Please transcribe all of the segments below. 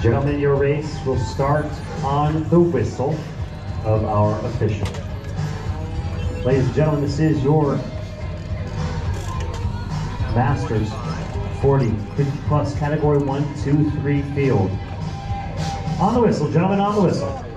Gentlemen, your race will start on the whistle of our official. Ladies and gentlemen, this is your Masters 40, 50 plus category 1, 2, 3 field. On the whistle, gentlemen, on the whistle.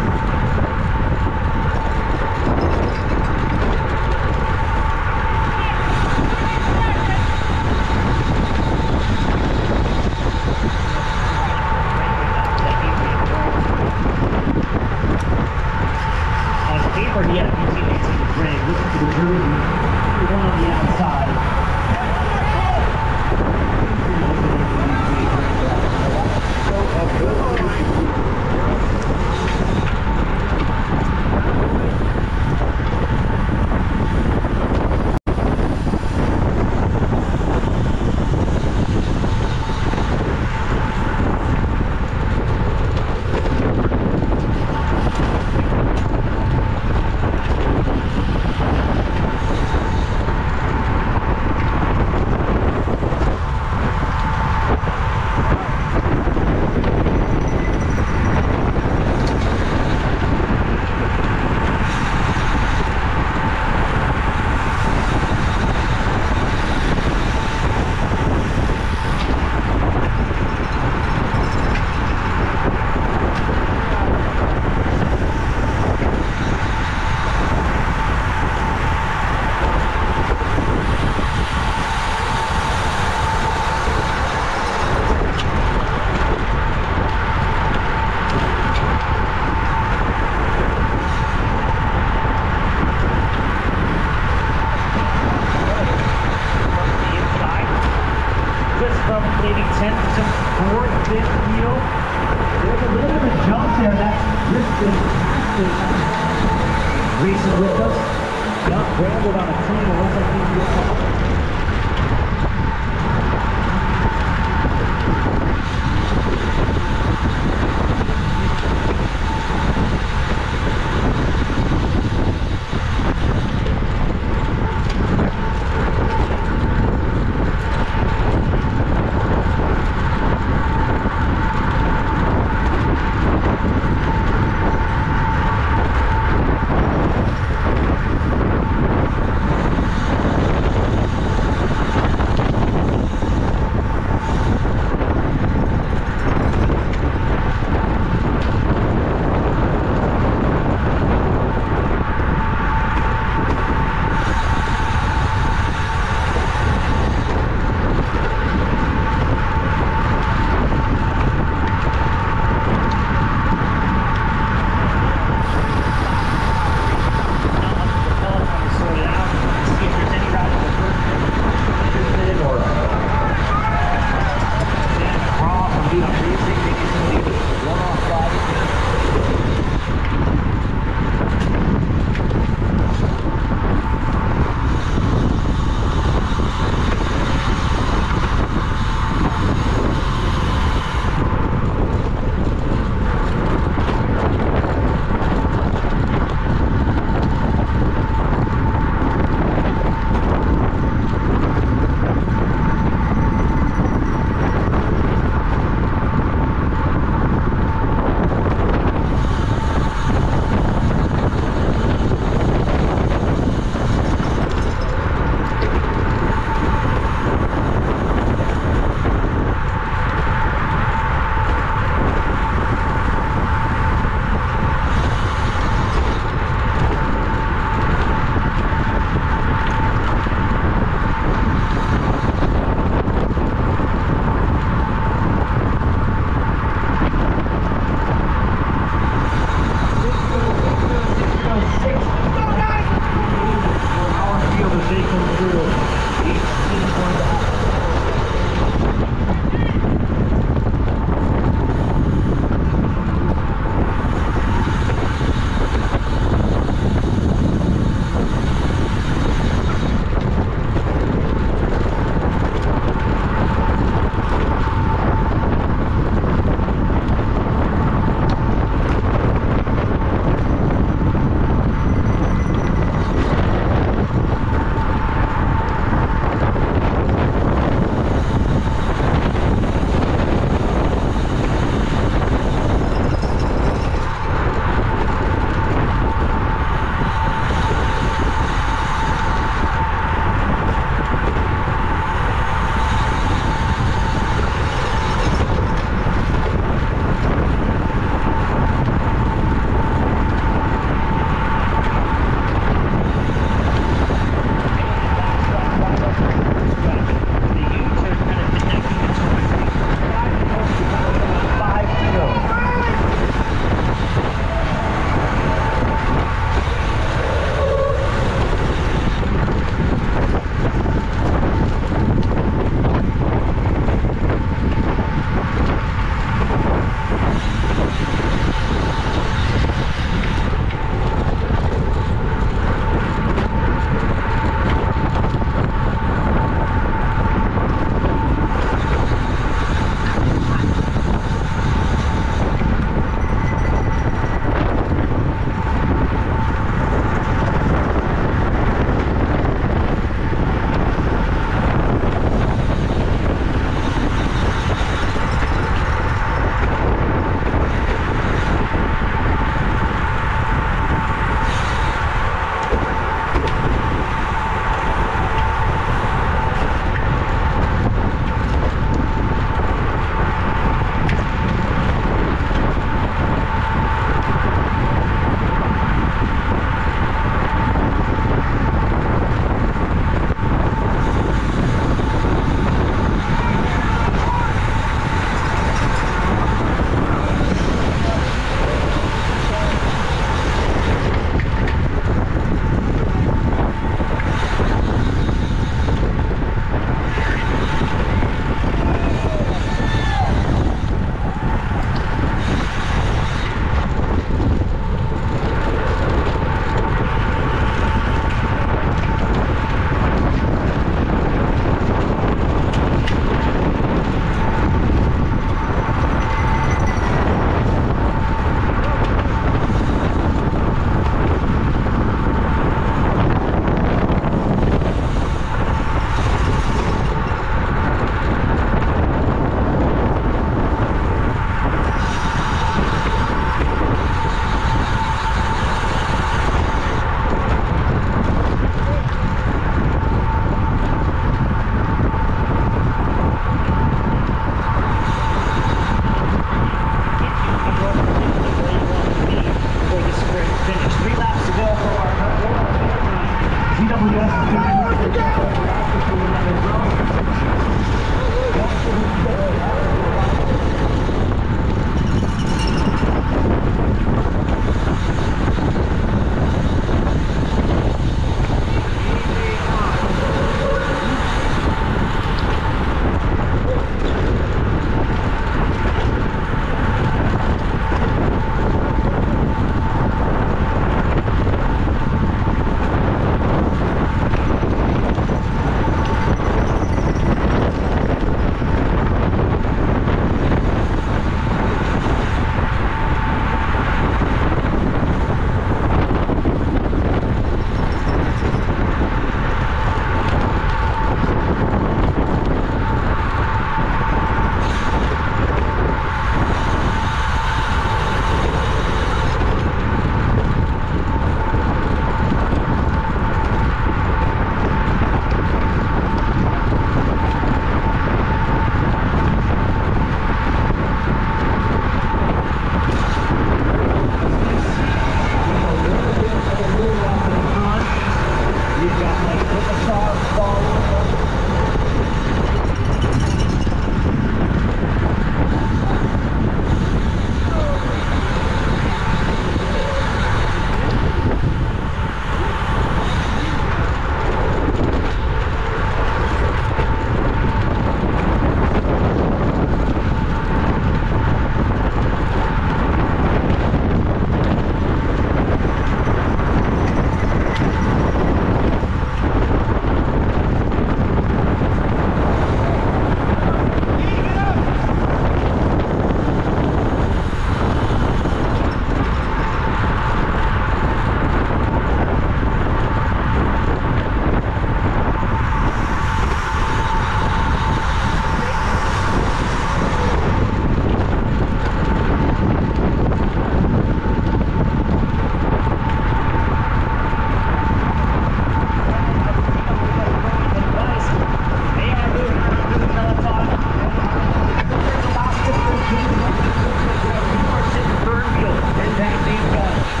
Burn Field and that name ball.